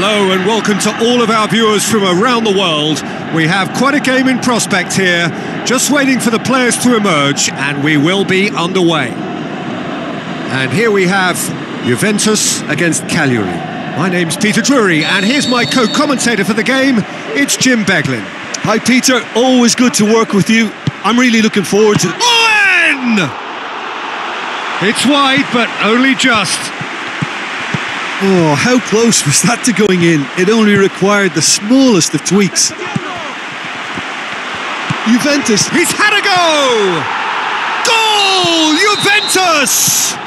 Hello and welcome to all of our viewers from around the world. We have quite a game in prospect here, just waiting for the players to emerge, and we will be underway. And here we have Juventus against Cagliari. My name's Peter Drury, and here's my co-commentator for the game, it's Jim Beglin. Hi Peter, always good to work with you. I'm really looking forward to... Owen! It's wide, but only just. Oh, how close was that to going in? It only required the smallest of tweaks. Juventus. He's had a go! Goal! Juventus!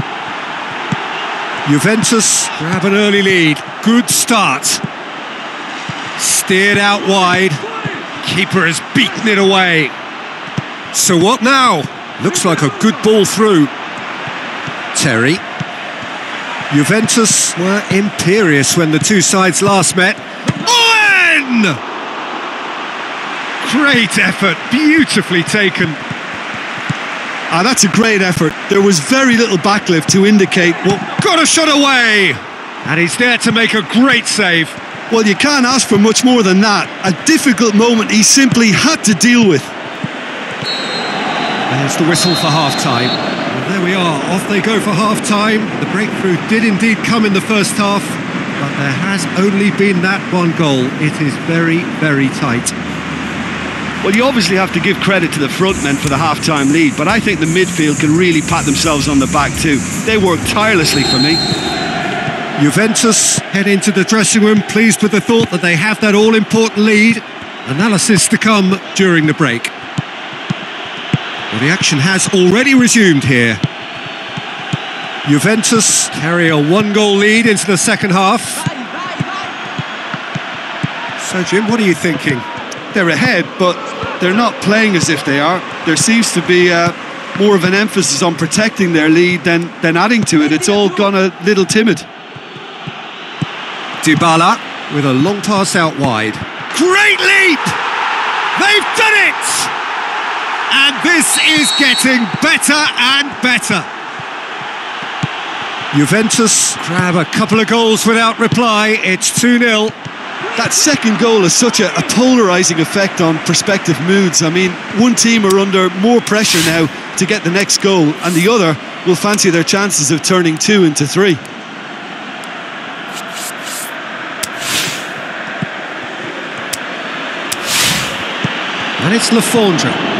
Juventus grab an early lead. Good start. Steered out wide. Keeper has beaten it away. So what now? Looks like a good ball through. Terry. Juventus were imperious when the two sides last met. Owen! Great effort, beautifully taken. Ah, that's a great effort. There was very little backlift to indicate what... Got a shot away! And he's there to make a great save. Well, you can't ask for much more than that. A difficult moment he simply had to deal with. There's the whistle for half-time. There we are, off they go for half-time. The breakthrough did indeed come in the first half, but there has only been that one goal. It is very, very tight. Well, you obviously have to give credit to the front men for the half-time lead, but I think the midfield can really pat themselves on the back too. They worked tirelessly for me. Juventus head into the dressing room pleased with the thought that they have that all-important lead. Analysis to come during the break. Well, the action has already resumed here. Juventus carry a one-goal lead into the second half. So, Jim, what are you thinking? They're ahead, but they're not playing as if they are. There seems to be uh, more of an emphasis on protecting their lead than, than adding to it. It's all gone a little timid. Dybala with a long pass out wide. Great leap! They've done it! And this is getting better and better. Juventus grab a couple of goals without reply. It's 2 0. That second goal has such a, a polarising effect on prospective moods. I mean, one team are under more pressure now to get the next goal, and the other will fancy their chances of turning two into three. And it's Le Fondre.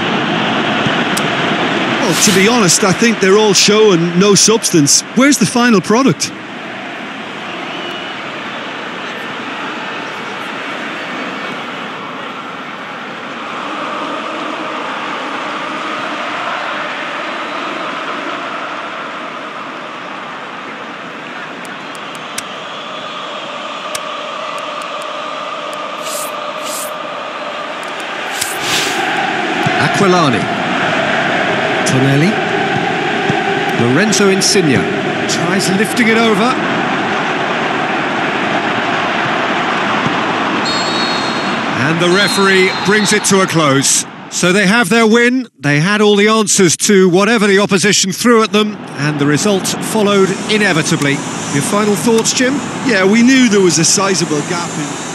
Well, to be honest, I think they're all show and no substance. Where's the final product? Aquilani. Tonelli. Lorenzo Insigne tries lifting it over. And the referee brings it to a close. So they have their win, they had all the answers to whatever the opposition threw at them, and the result followed inevitably. Your final thoughts, Jim? Yeah, we knew there was a sizable gap in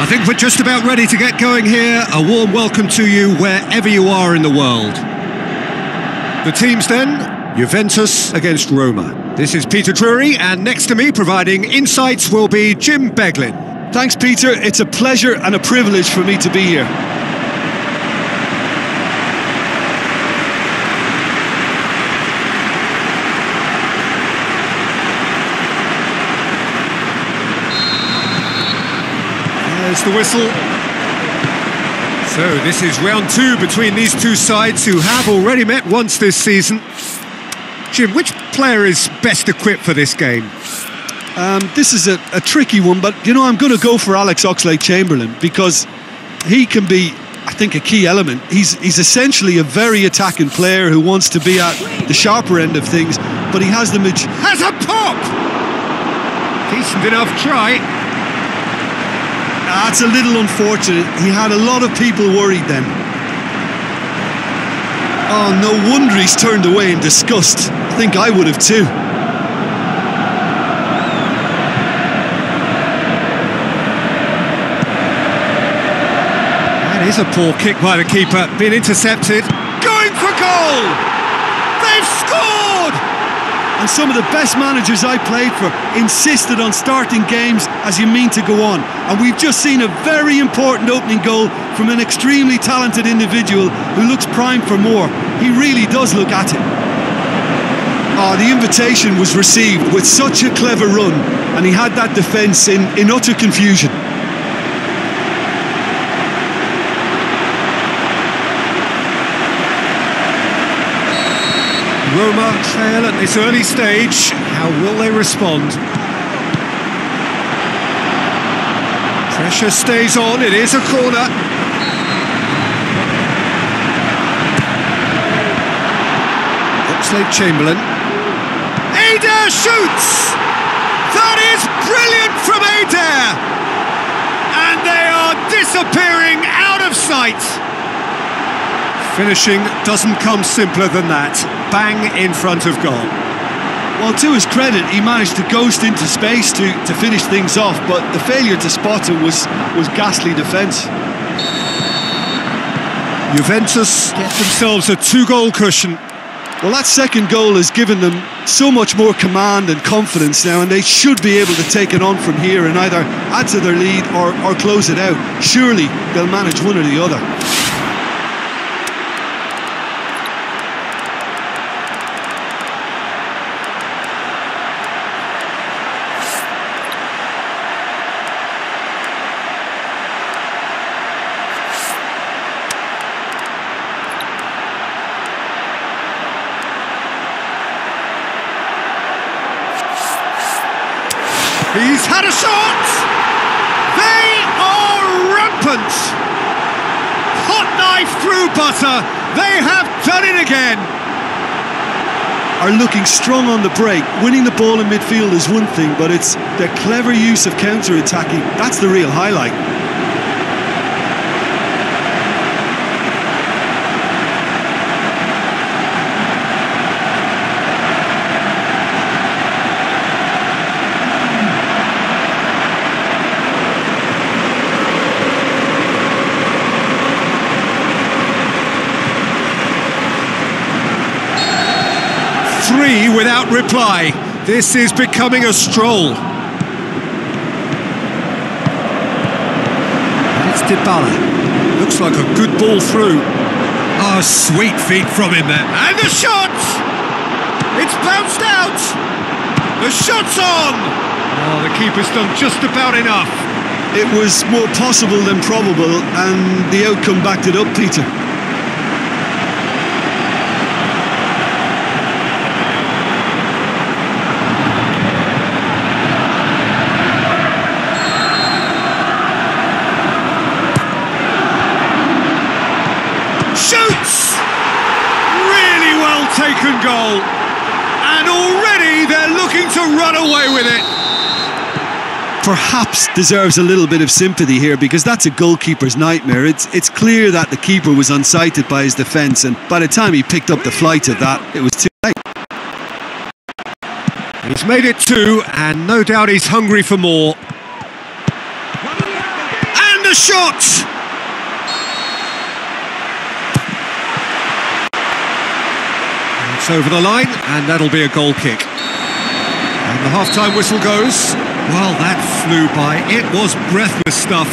I think we're just about ready to get going here. A warm welcome to you wherever you are in the world. The teams then, Juventus against Roma. This is Peter Drury, and next to me providing insights will be Jim Beglin. Thanks, Peter. It's a pleasure and a privilege for me to be here. There's the whistle. So this is round two between these two sides who have already met once this season. Jim, which player is best equipped for this game? Um, this is a, a, tricky one, but you know I'm going to go for Alex Oxlade-Chamberlain because he can be, I think, a key element. He's he's essentially a very attacking player who wants to be at the sharper end of things, but he has the has a pop. Decent enough try. Ah, That's a little unfortunate. He had a lot of people worried then. Oh, no wonder he's turned away in disgust. I think I would have too. That is a poor kick by the keeper, being intercepted. Going for goal! They've scored! And some of the best managers I played for insisted on starting games as you mean to go on. And we've just seen a very important opening goal from an extremely talented individual who looks primed for more. He really does look at it. Oh, the invitation was received with such a clever run, and he had that defence in, in utter confusion. Roma trail at this early stage. How will they respond? Pressure stays on, it is a corner. Oxlade Chamberlain. Eder shoots! That is brilliant from Eder! And they are disappearing out of sight. Finishing doesn't come simpler than that. Bang in front of goal. Well, to his credit, he managed to ghost into space to, to finish things off, but the failure to spot him was, was ghastly defence. Juventus get themselves a two-goal cushion. Well, that second goal has given them so much more command and confidence now, and they should be able to take it on from here and either add to their lead or, or close it out. Surely they'll manage one or the other. He's had a shot! They are rampant! Hot knife through butter. They have done it again. Are looking strong on the break. Winning the ball in midfield is one thing, but it's their clever use of counter-attacking. That's the real highlight. Three without reply. This is becoming a stroll. It's Dybala. Looks like a good ball through. Oh, sweet feet from him there. And the shot! It's bounced out! The shot's on! Oh, the keeper's done just about enough. It was more possible than probable, and the outcome backed it up, Peter. taken goal. And already they're looking to run away with it. Perhaps deserves a little bit of sympathy here because that's a goalkeeper's nightmare. It's it's clear that the keeper was unsighted by his defence, and by the time he picked up the flight of that, it was too late. He's made it two, and no doubt he's hungry for more. And a shot! Over the line, and that'll be a goal kick. And the half-time whistle goes. Well, that flew by. It was breathless stuff.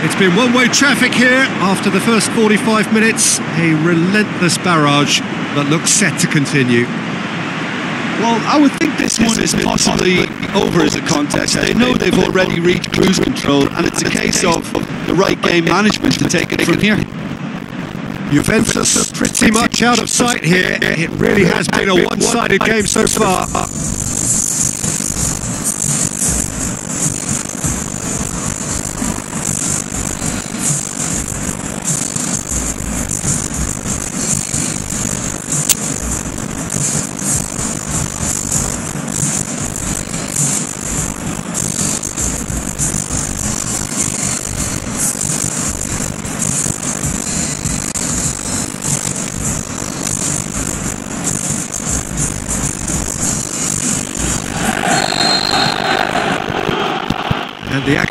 It's been one-way traffic here after the first 45 minutes. A relentless barrage that looks set to continue. Well, I would think this one is possibly over as a contest. They know they've already reached cruise control, and it's a case of the right game management to take it from here. Juventus pretty much out of sight here. It really has been a one-sided game so far.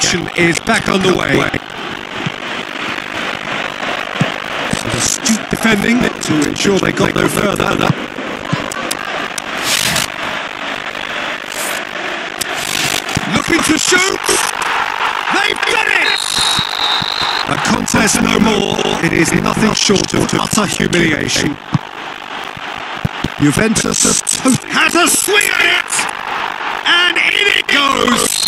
Action is back underway. Some astute defending to ensure they got no further. Looking to shoot! They've done it! A contest no more. It is nothing short of utter humiliation. Juventus has a swing at it! And in it goes!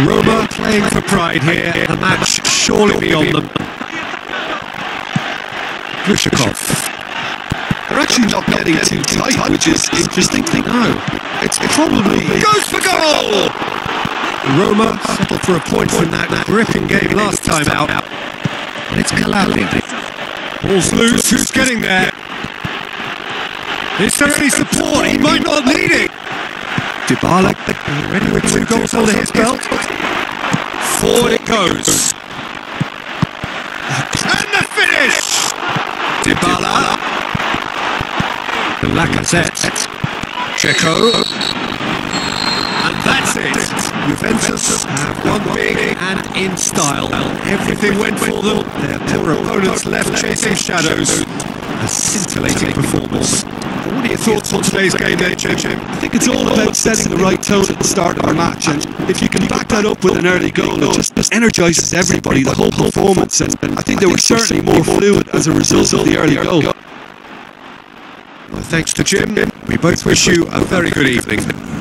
Roma playing for pride here. The match surely beyond them. Glushakov. They're actually not getting too tight, which is interesting. thing. No, It's probably goes for goal! Roma settled for a point from that gripping game last time out. And it's Calabria. Ball's loose, who's getting there? Is there any support? He might not need it. Dybala ready with two goals under his belt. Forward it goes. And the finish! Dybala. Lacazette. Checo. And that's it. Juventus have won big and in style. Everything went for them. Their poor opponents left chasing shadows. A scintillating performance. What are your thoughts on today's game eh, then, Jim? I think it's all about setting the right tone at the start of the match, and if you can back that up with an early goal, it just, just energises everybody, the whole performance. And I think they were certainly more fluid as a result of the early goal. Well, thanks to Jim. We both wish you a very good evening.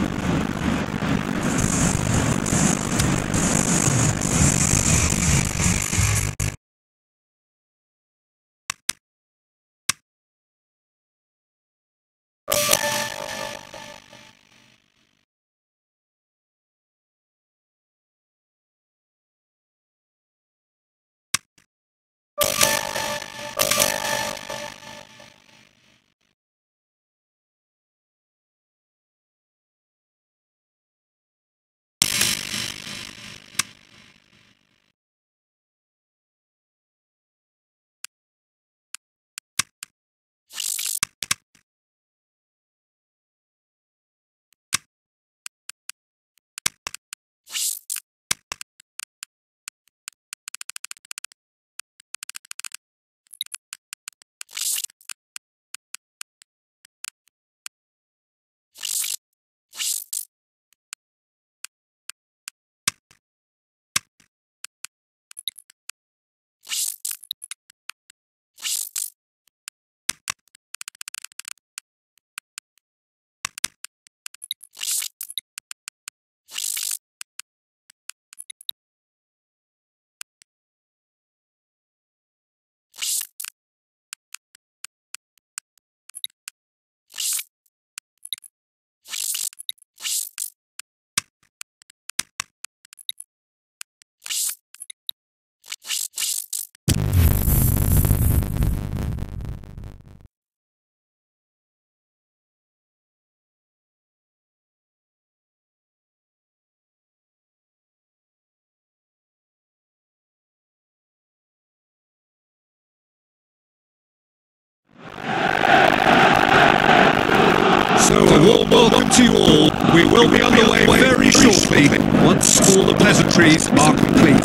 Welcome to you all. We will be underway very shortly once all the pleasantries are complete.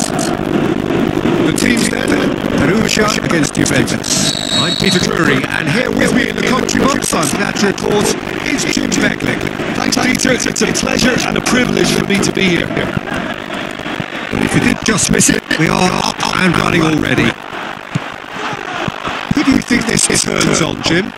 The teams then, Perugia against Juventus. I'm Peter Drury, and here with me in the country box on Financial Reports is Jim Beglin. Thanks, Peter. It's a pleasure and a privilege for me to be here. But if you did just miss it, we are up and running already. Who do you think this turns on, Jim?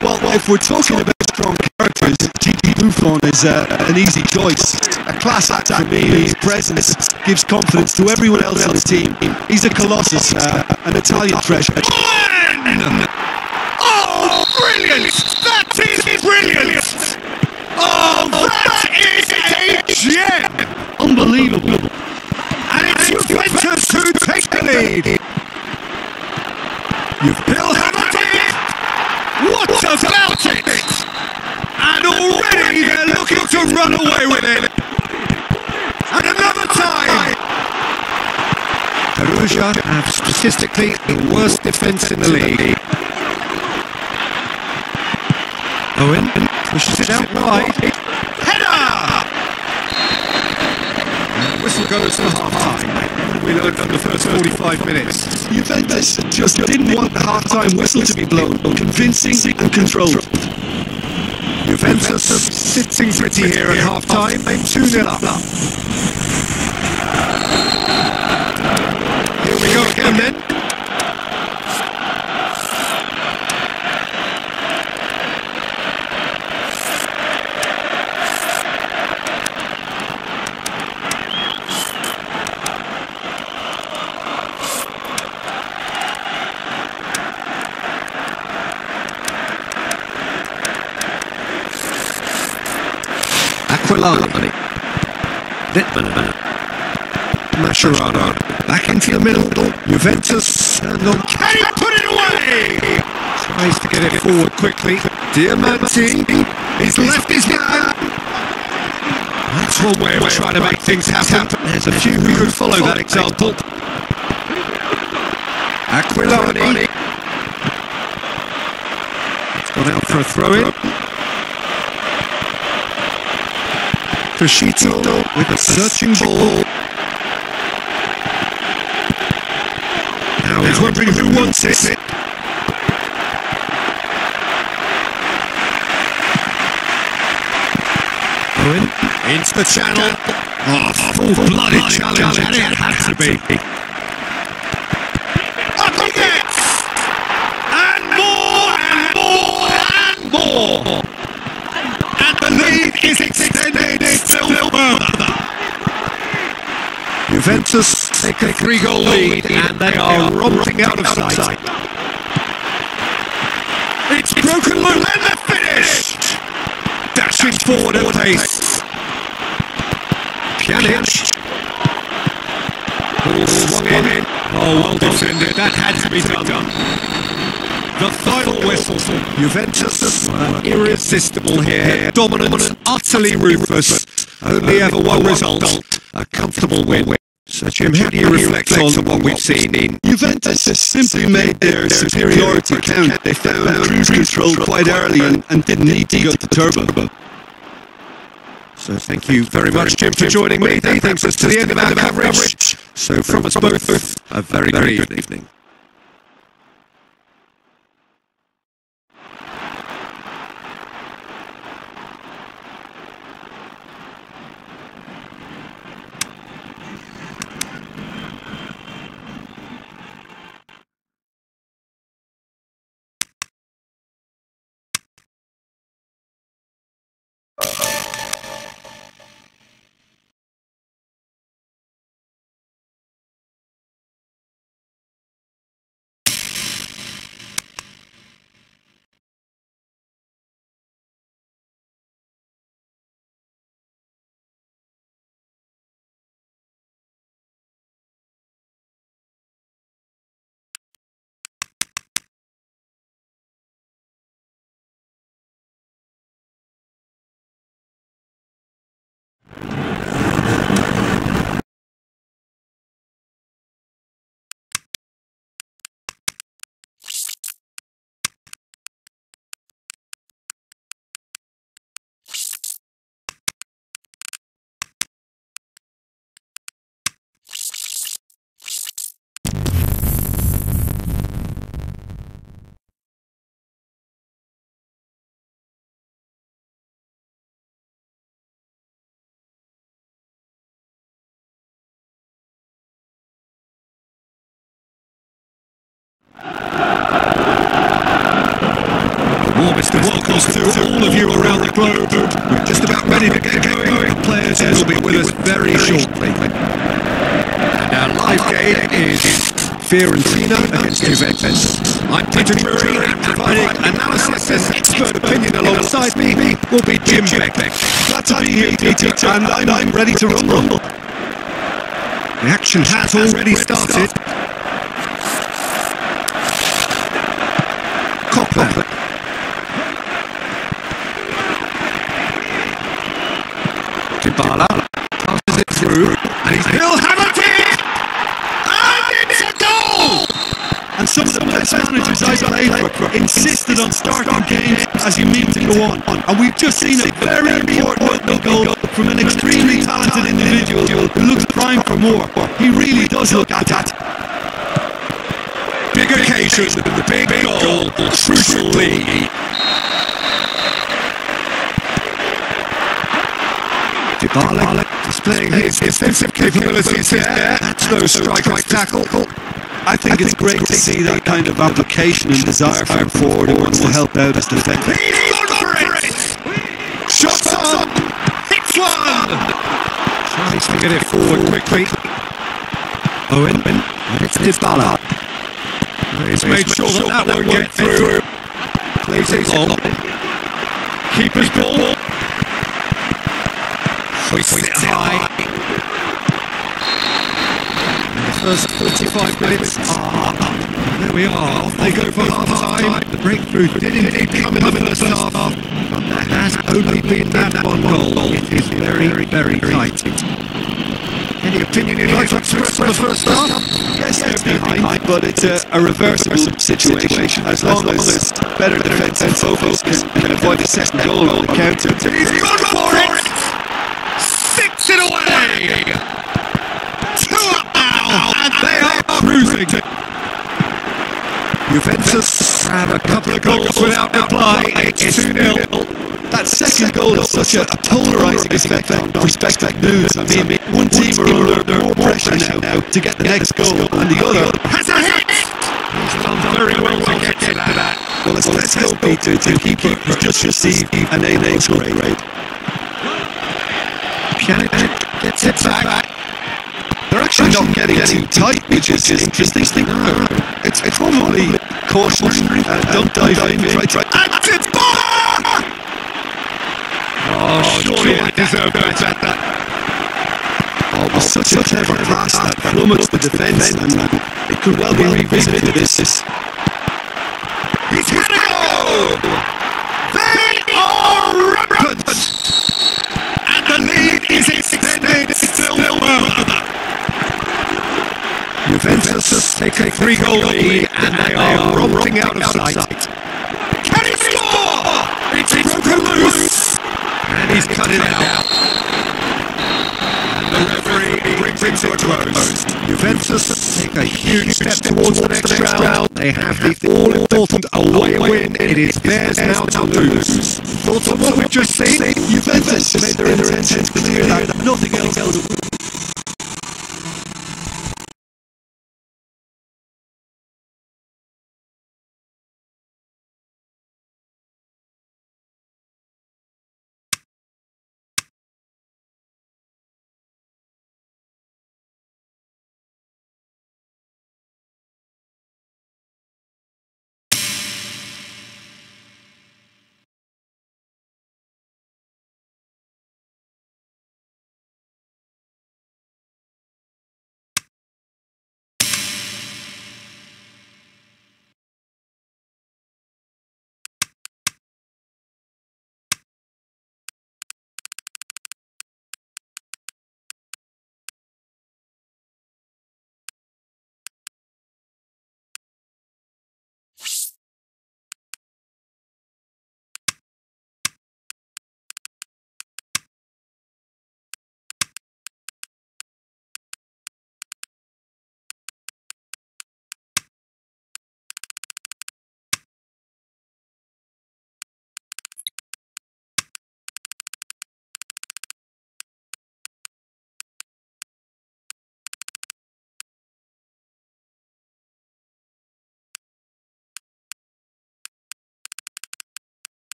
Well, if we're talking about strong characters, Gigi Buffon is uh, an easy choice. A class act for me. His presence gives confidence to everyone else on the team. He's a colossus, uh, an Italian treasure. Oh, brilliant! That is brilliant! Oh, that is a gem! Unbelievable. And it's Juventus who take the lead. You've Bill hammered it! What about it? And already they're looking to run away with it. And another time. Perugia have statistically the worst defence in the league. Owen pushes it out wide. Header! And whistle goes for half time. We learned on the first 45 minutes. Juventus just didn't want the half-time whistle to be blown. Convincing and controlled. Juventus are sitting pretty here at half time, 2 0 up. Here we go again then. Aquilani. Littman. Mascherano. Back into the middle. Juventus. And on. Can he put it away? Tries to get it forward quickly. Diamanti. He's left his man. That's one way of trying to make things happen. There's a few who could follow that example. Aquilani. It's gone out for a throw-in. Criscito with a searching ball. He's wondering who wants it. Into the channel. Oh, full-blooded challenge, and it had to be. Up he gets! And more, and more, and more! And the lead is extended still further. Juventus take a three-goal lead, and they are out of sight. It's broken loose, and the finish! Dashing forward at pace. Pjanic. Ball swung in. Oh, well defended. That had to be done. The final whistle. Juventus were irresistible here. Dominant, utterly ruthless. Only ever one result. A comfortable win. So Jim, how do reflect on what we've seen in Juventus simply made their superiority count. They found cruise control quite early and, and didn't need to go to turbo. So thank you very much, Jim, for joining me. That brings us to the end of our coverage. So from us both, a very, very good. evening. Fiorentina against Juventus. I'm Peter Drury, providing analysis expert opinion alongside me will be Jim Beck. To be here, Peter, and I'm ready to rumble. The action has already started. Copeland. Dybala passes it through, and he's Bill Hamilton! And it's a goal! And some of the best managers I played insisted on starting games as you mean to go on. And we've just seen a very important opening goal from an extremely talented individual who looks primed for more. He really does look at that. Big occasion, the big goal, crucially. Dybala displaying his defensive capabilities here. That's no striker's tackle. I think it's great to see that kind of application and desire from forward who wants to help out his defender. Shots on! Hits one! Tries to get it forward quickly. Owen, and it's Dybala. He's made sure that that won't get through. Plays it long. Keeper's ball. Hoists it high. The first 45 minutes are. There we are. Off they go for half time. The breakthrough did indeed come in the first half. But there has only been that one goal. It is very, very tight. Any opinion you'd like to express the first half? Yes, they're behind, but it's a, a reversible situation as long as better defensive focus can, can avoid a second goal on the counter. He's gone for it! Six it away! Two now, and they are cruising. Juventus have a couple of goals without reply. It's 2 0. That second goal has such a, polarising effect on prospective moves. I mean, one team are under more pressure now to get the next goal, and the other Has a hit! He's done very well to get to that. Well, let's, let's hope Peter to keep has just received an A grade. Pjanic gets it back. They're actually not getting too tight, which is interesting. It's, it's normally cautionary. Uh, don't dive in. Try, try. And it's bar! Oh, surely I deserve better. Oh, such a clever pass that plummets the defence, it could well be revisited. This is He's gonna go! They are rampant! And the lead is extended still further. Juventus take a three-goal lead and they are romping out of sight. Can he score? It's broken loose! He's cut it out. The referee brings it to a close. Juventus take a huge step towards the next round. They have the all-important away win. It is theirs now to lose. Thoughts on what we've just seen? Juventus made their intentions clear that nothing else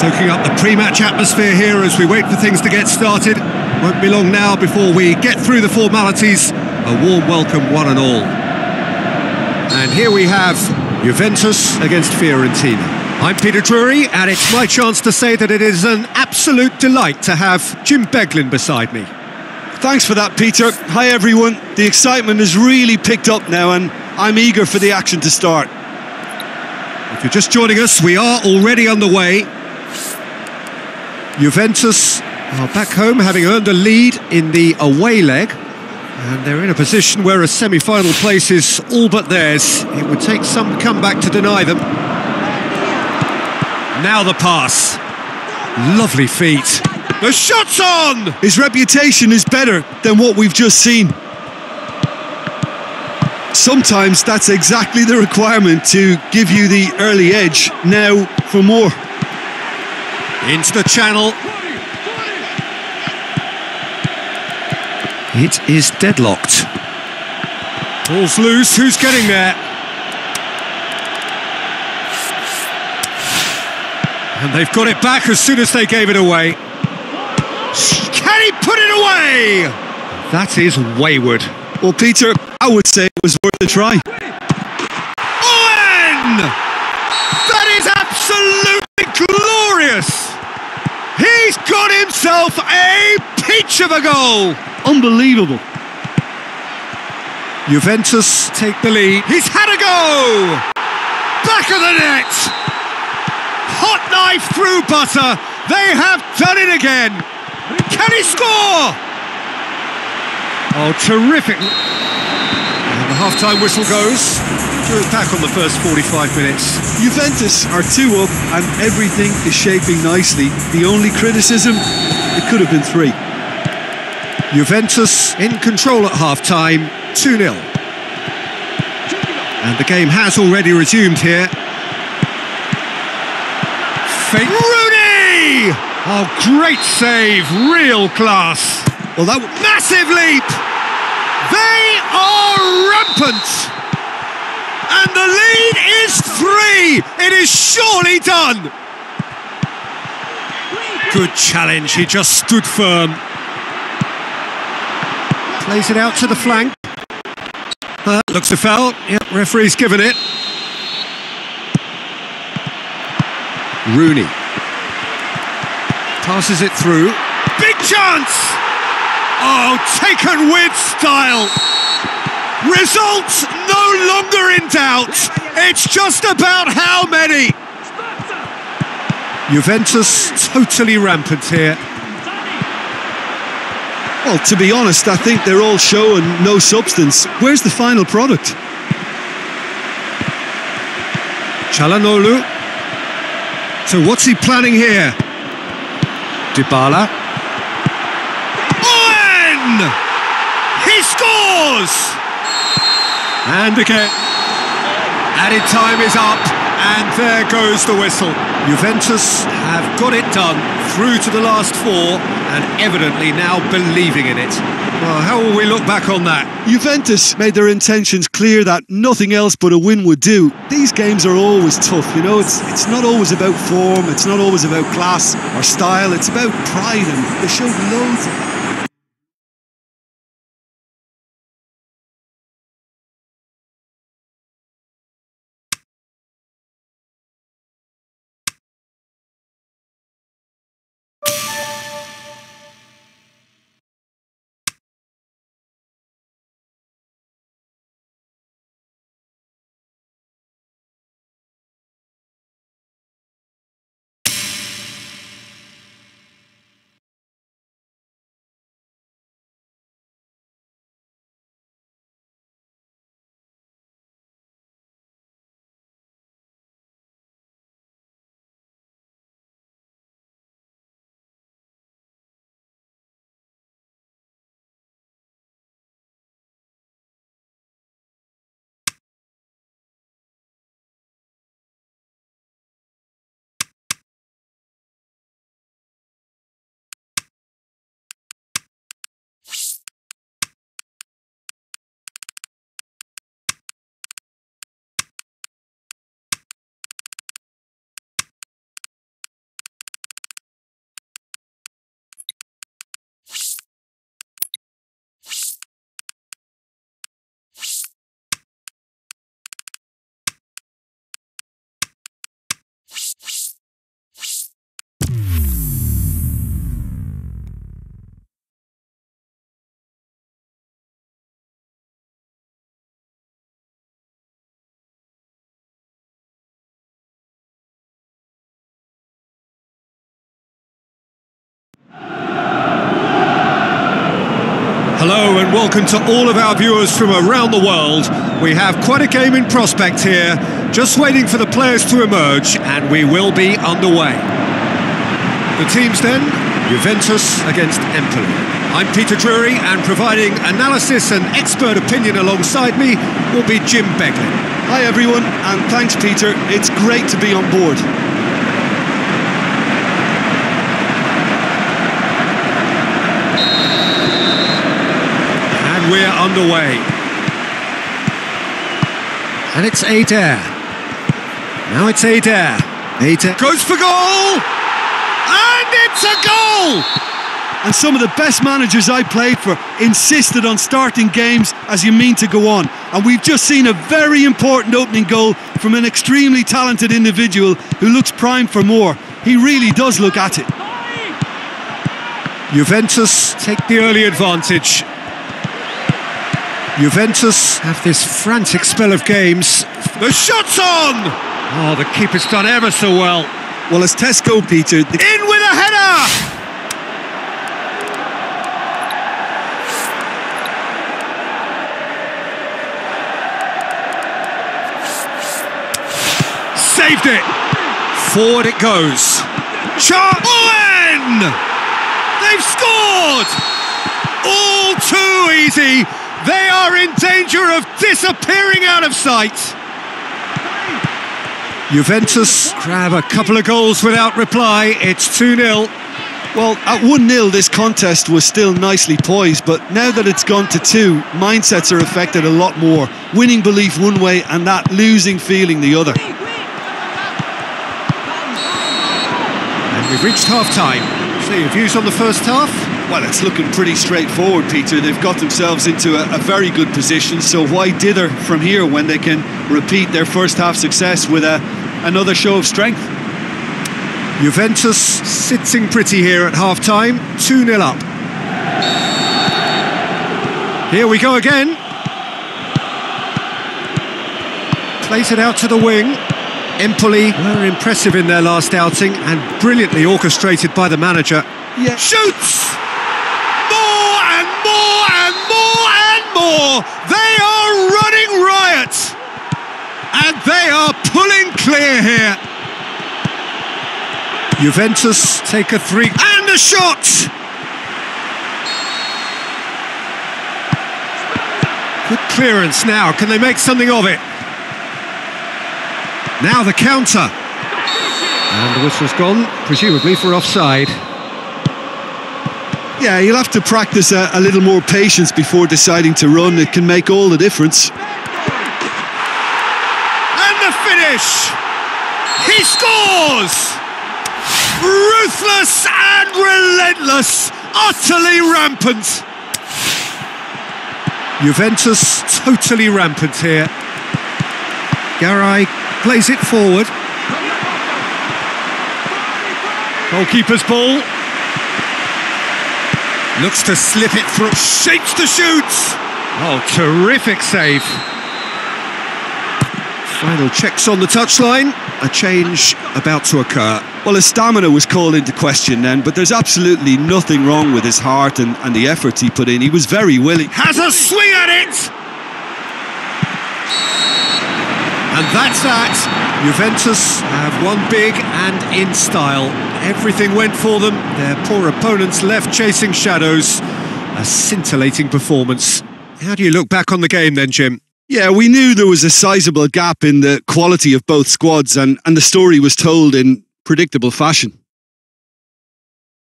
Soaking up the pre-match atmosphere here as we wait for things to get started. Won't be long now before we get through the formalities. A warm welcome, one and all. And here we have Juventus against Fiorentina. I'm Peter Drury, and it's my chance to say that it is an absolute delight to have Jim Beglin beside me. Thanks for that, Peter. Hi, everyone. The excitement has really picked up now, and I'm eager for the action to start. If you're just joining us, we are already underway. Juventus are back home having earned a lead in the away leg. And they're in a position where a semi-final place is all but theirs. It would take some comeback to deny them. Now the pass. Lovely feet. The shot's on! His reputation is better than what we've just seen. Sometimes that's exactly the requirement to give you the early edge. Now for more. Into the channel. It is deadlocked. Ball's loose, who's getting there? And they've got it back as soon as they gave it away. Can he put it away? That is wayward. Well, Peter, I would say it was worth a try. Owen! That is absolutely glorious! He's got himself a peach of a goal! Unbelievable. Juventus take the lead. He's had a go! Back of the net! Hot knife through butter. They have done it again. Can he score? Oh, terrific. And the half-time whistle goes. Drew it back on the first 45 minutes. Juventus are two up and everything is shaping nicely. The only criticism, it could have been three. Juventus in control at half-time, 2-0. And the game has already resumed here. Fake Rooney! Oh, great save, real class. Well, that massive leap. They are rampant. And the lead is three. It is surely done. Good challenge. He just stood firm. Plays it out to the flank. Uh, looks a foul. Yep, referee's given it. Rooney. Passes it through. Big chance! Oh, taken with style. Results no longer in doubt. It's just about how many. Juventus totally rampant here. Well, to be honest, I think they're all show and no substance. Where's the final product? Calhanoglu. So what's he planning here? Dybala. Owen! He scores! And again. Added time is up, and there goes the whistle. Juventus have got it done through to the last four and evidently now believing in it. Well, how will we look back on that? Juventus made their intentions clear that nothing else but a win would do. These games are always tough, you know, it's it's not always about form, it's not always about class or style, it's about pride and they showed loads and welcome to all of our viewers from around the world. We have quite a game in prospect here, just waiting for the players to emerge, and we will be underway. The teams then, Juventus against Empoli. I'm Peter Drury, and providing analysis and expert opinion alongside me will be Jim Beglin. Hi everyone, and thanks Peter. It's great to be on board. We're underway. And it's Adair. Now it's Adair. Adair goes for goal! And it's a goal! And some of the best managers I played for insisted on starting games as you mean to go on. And we've just seen a very important opening goal from an extremely talented individual who looks primed for more. He really does look at it. Juventus take the early advantage Juventus have this frantic spell of games. The shot's on! Oh, the keeper's done ever so well. Well, as tests go, Peter... In with a header! Saved it! Forward it goes. Char Owen! They've scored! All too easy they are in danger of disappearing out of sight. Juventus grab a couple of goals without reply. It's 2 0. Well, at 1 0, this contest was still nicely poised, but now that it's gone to 2, mindsets are affected a lot more. Winning belief one way and that losing feeling the other. And we've reached half time. So, your views on the first half? Well, it's looking pretty straightforward, Peter. They've got themselves into a, a, very good position, so why dither from here when they can repeat their first half success with a, another show of strength? Juventus sitting pretty here at half time, 2 0 up. Here we go again. Plays it out to the wing. Empoli were impressive in their last outing and brilliantly orchestrated by the manager. Yeah. Shoots! They are running riot. And they are pulling clear here. Juventus take a three and a shot. Good clearance now. Can they make something of it? Now the counter. And the whistle's gone, presumably for offside. Yeah, you'll have to practice a, a, little more patience before deciding to run. It can make all the difference. And the finish! He scores! Ruthless and relentless, utterly rampant. Juventus totally rampant here. Garay plays it forward. Goalkeeper's ball. Looks to slip it through, shapes the shoots! Oh, terrific save. Final checks on the touchline. A change about to occur. Well, his stamina was called into question then, but there's absolutely nothing wrong with his heart and, and the effort he put in. He was very willing. Has a swing at it! And that's that. Juventus have won big and in style. Everything went for them. Their poor opponents left chasing shadows. A scintillating performance. How do you look back on the game then, Jim? Yeah, we knew there was a sizable gap in the quality of both squads, and, and the story was told in predictable fashion.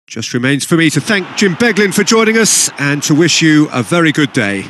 Just remains for me to thank Jim Beglin for joining us and to wish you a very good day.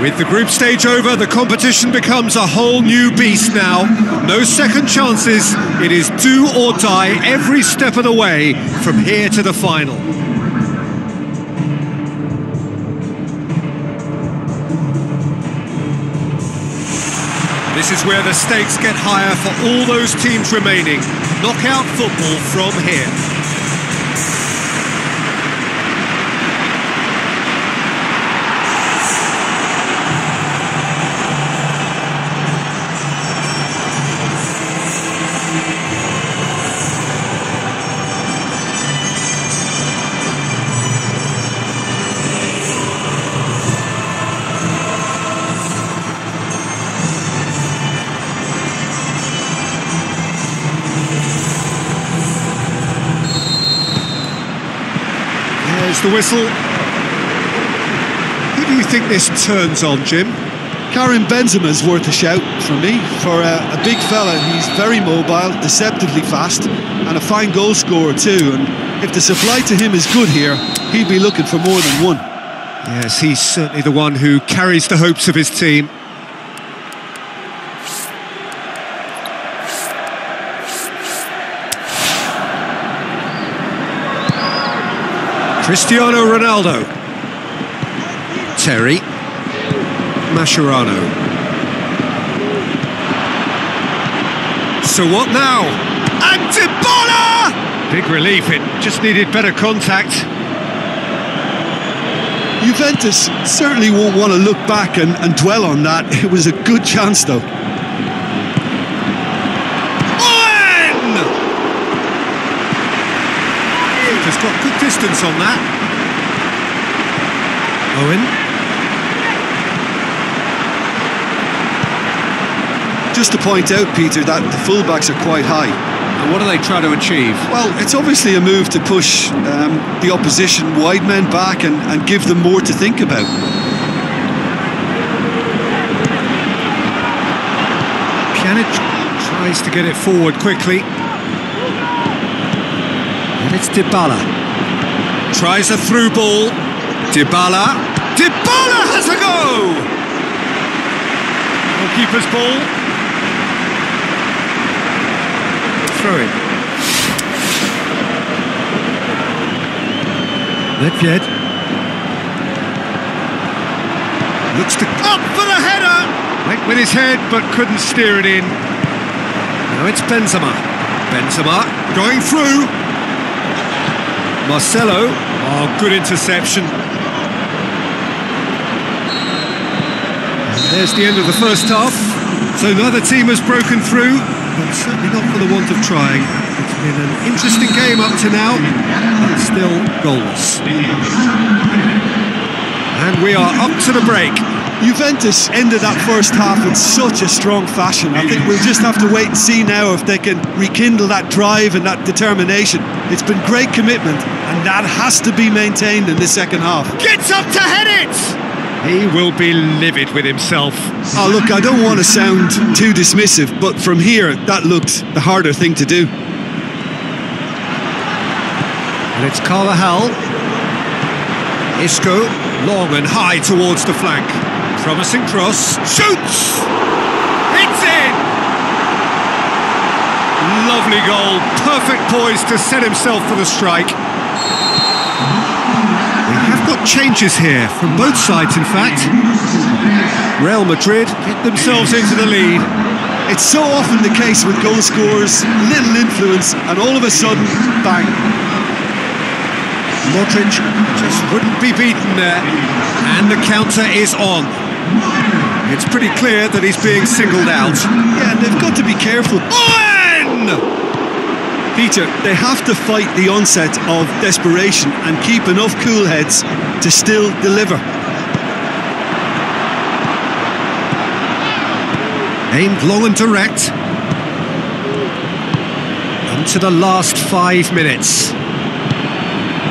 With the group stage over, the competition becomes a whole new beast now. No second chances, it is do or die every step of the way from here to the final. This is where the stakes get higher for all those teams remaining. Knockout football from here. The whistle. Who do you think this turns on, Jim? Karim Benzema's worth a shout for me. For a, a, big fella, he's very mobile, deceptively fast, and a fine goal scorer too. And if the supply to him is good here, he'd be looking for more than one. Yes, he's certainly the one who carries the hopes of his team. Cristiano Ronaldo. Terry. Mascherano. So what now? And! Big relief, it just needed better contact. Juventus certainly won't want to look back and, and dwell on that. It was a good chance, though. Has got good distance on that. Owen. Just to point out, Peter, that the fullbacks are quite high. And what do they try to achieve? Well, it's obviously a move to push um, the opposition wide men back and, and give them more to think about. Pjanic tries to get it forward quickly. It's Dybala. Tries a through ball. Dybala. Dybala has a go! Goalkeeper's ball. Throw it. Nedved. Looks to... Up for the header! Went with his head, but couldn't steer it in. Now it's Benzema. Benzema going through. Marcelo, oh, good interception. And there's the end of the first half. So neither team has broken through, but certainly not for the want of trying. It's been an interesting game up to now, but still goalless. And we are up to the break. Juventus ended that first half in such a strong fashion. I think we'll just have to wait and see now if they can rekindle that drive and that determination. It's been great commitment, and that has to be maintained in the second half. Gets up to head it! He will be livid with himself. Oh, look, I don't want to sound too dismissive, but from here, that looked the harder thing to do. And it's Carvajal. Isco, long and high towards the flank. Promising cross. Shoots! It's in! Lovely goal. Perfect poise to set himself for the strike. Changes here from both sides, in fact. Real Madrid get themselves into the lead. It's so often the case with goal scorers, little influence, and all of a sudden, bang. Modric just wouldn't be beaten there. And the counter is on. It's pretty clear that he's being singled out. Yeah, they've got to be careful. Owen! Peter, they have to fight the onset of desperation and keep enough cool heads to still deliver. Aimed long and direct. Into the last five minutes.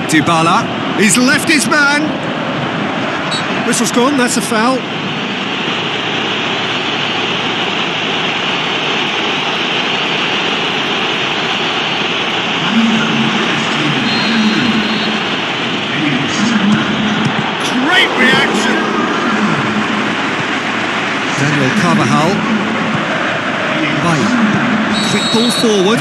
Dybala, he's left his man. Whistle's gone, that's a foul. Daniel Carvajal. Right. Quick ball forward.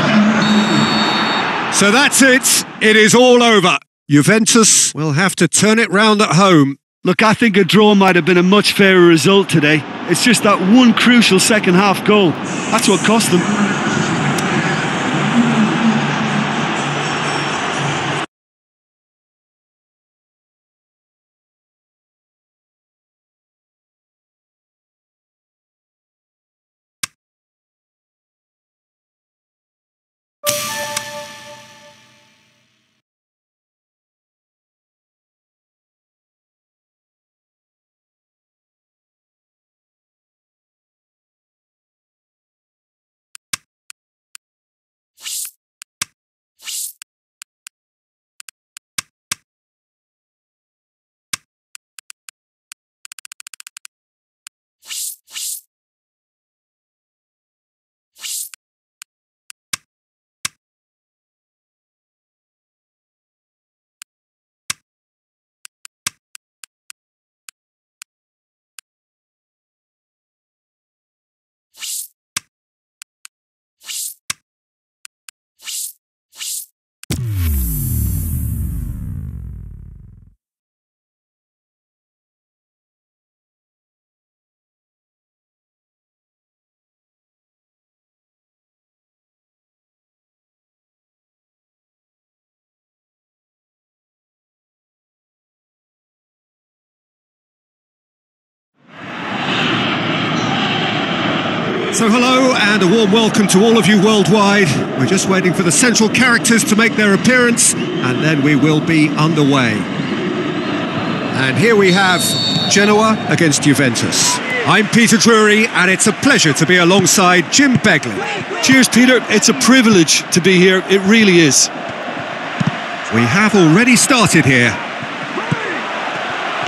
So that's it. It is all over. Juventus will have to turn it round at home. Look, I think a draw might have been a much fairer result today. It's just that one crucial second half goal. That's what cost them. So, hello and a warm welcome to all of you worldwide. We're just waiting for the central characters to make their appearance, and then we will be underway. And here we have Genoa against Juventus. I'm Peter Drury, and it's a pleasure to be alongside Jim Beglin. Cheers, Peter. It's a privilege to be here. It really is. We have already started here.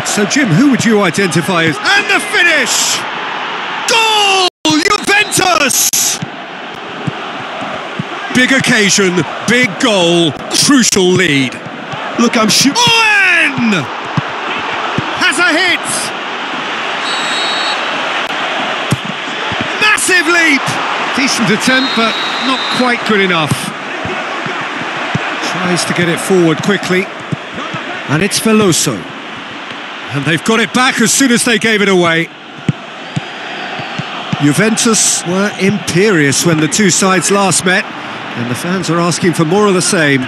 So, Jim, who would you identify as. And the finish! Juventus! Big occasion, big goal, crucial lead. Look, I'm. Owen! Has a hit! Massive leap! Decent attempt, but not quite good enough. Tries to get it forward quickly. And it's Veloso. And they've got it back as soon as they gave it away. Juventus were imperious when the two sides last met, and the fans are asking for more of the same.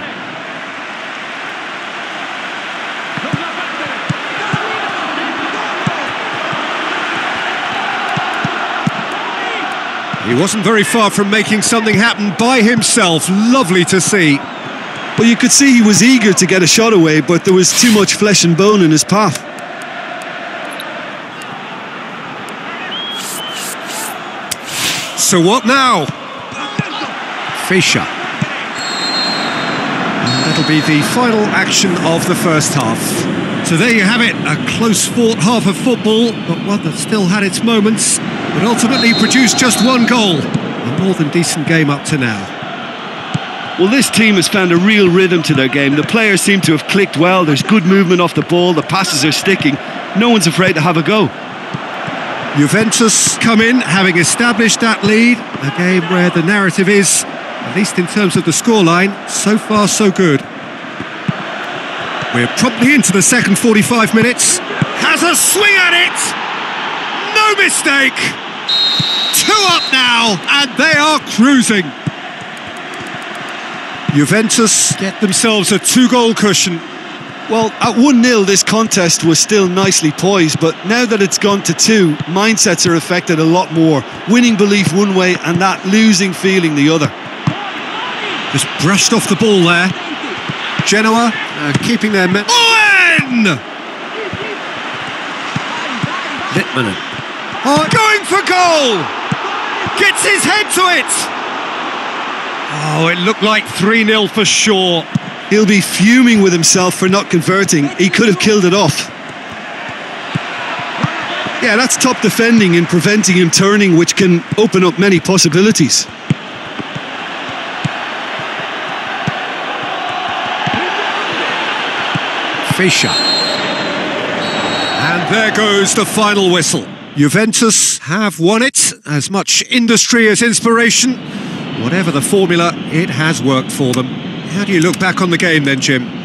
He wasn't very far from making something happen by himself. Lovely to see. Well, you could see he was eager to get a shot away, but there was too much flesh and bone in his path. So what now? Fisher. And that'll be the final action of the first half. So there you have it, a close fought half of football, but one that still had its moments, but ultimately produced just one goal. A more than decent game up to now. Well, this team has found a real rhythm to their game. The players seem to have clicked well. There's good movement off the ball. The passes are sticking. No one's afraid to have a go. Juventus come in having established that lead, a game where the narrative is, at least in terms of the scoreline, so far so good. We're promptly into the second 45 minutes. Has a swing at it! No mistake! Two up now, and they are cruising. Juventus get themselves a two-goal cushion. Well, at 1 0, this contest was still nicely poised, but now that it's gone to two, mindsets are affected a lot more. Winning belief one way and that losing feeling the other. Just brushed off the ball there. Genoa uh, keeping their. Me- Owen! Litmanen. Oh, going for goal! Gets his head to it! Oh, it looked like 3 0 for sure. He'll be fuming with himself for not converting. He could have killed it off. Yeah, that's top defending and preventing him turning, which can open up many possibilities. Fischer. And there goes the final whistle. Juventus have won it, as much industry as inspiration. Whatever the formula, it has worked for them. How do you look back on the game then, Jim?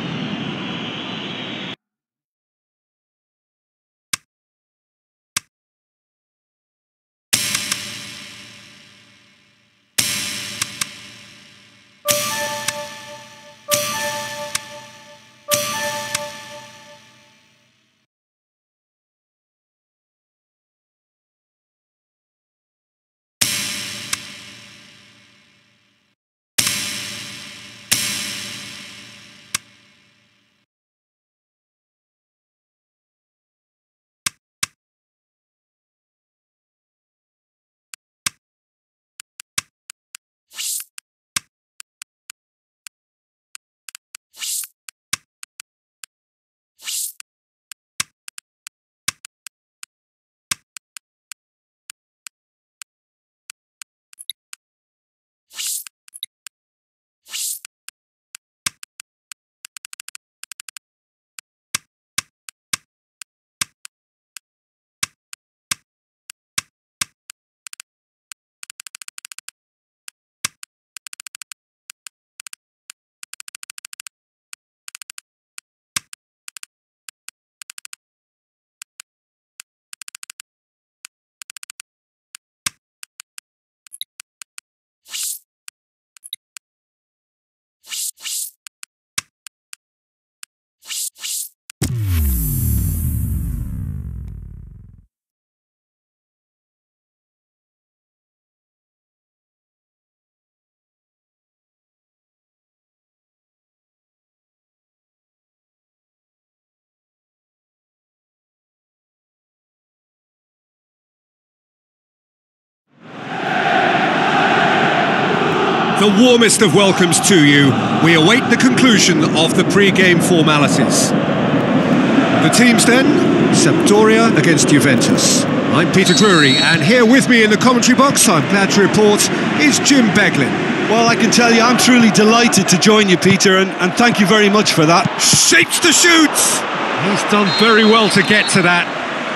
The warmest of welcomes to you. We await the conclusion of the pre-game formalities. The teams then, Sampdoria against Juventus. I'm Peter Drury, and here with me in the commentary box, I'm glad to report, is Jim Beglin. Well, I can tell you, I'm truly delighted to join you, Peter, and, and thank you very much for that. Shapes the shoots! He's done very well to get to that.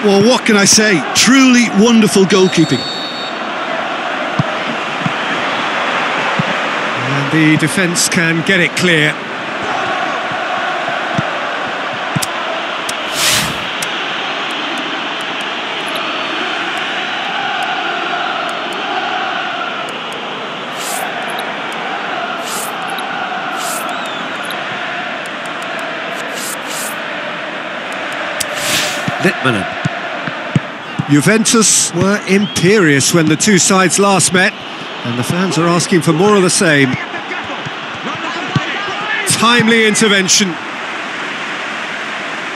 Well, what can I say? Truly wonderful goalkeeping. The defence can get it clear. Litmanen. Juventus were imperious when the two sides last met, and the fans are asking for more of the same timely intervention.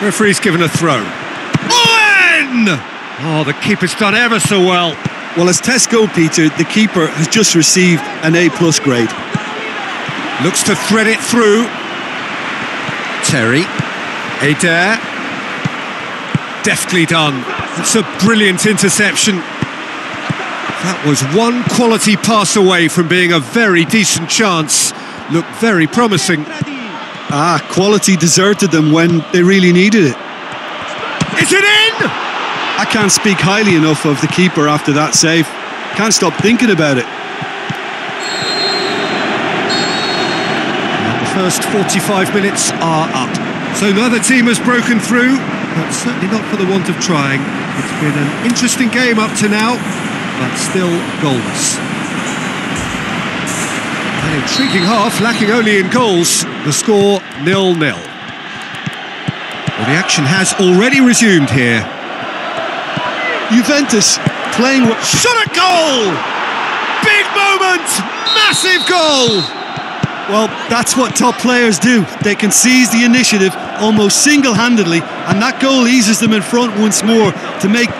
Referee's given a throw. Owen! Oh, the keeper's done ever so well. Well, as tests go, Peter, the keeper has just received an A-plus grade. Looks to thread it through. Terry. Adair. Deftly done. It's a brilliant interception. That was one quality pass away from being a very decent chance. Looked very promising. Ah, quality deserted them when they really needed it. Is it in? I can't speak highly enough of the keeper after that save. Can't stop thinking about it. The first 45 minutes are up. So neither team has broken through, but certainly not for the want of trying. It's been an interesting game up to now, but still goalless. Intriguing half, lacking only in goals. The score nil-nil. Well, the action has already resumed here. Juventus playing... Shot at goal! Big moment! Massive goal! Well, that's what top players do. They can seize the initiative almost single-handedly, and that goal eases them in front once more to make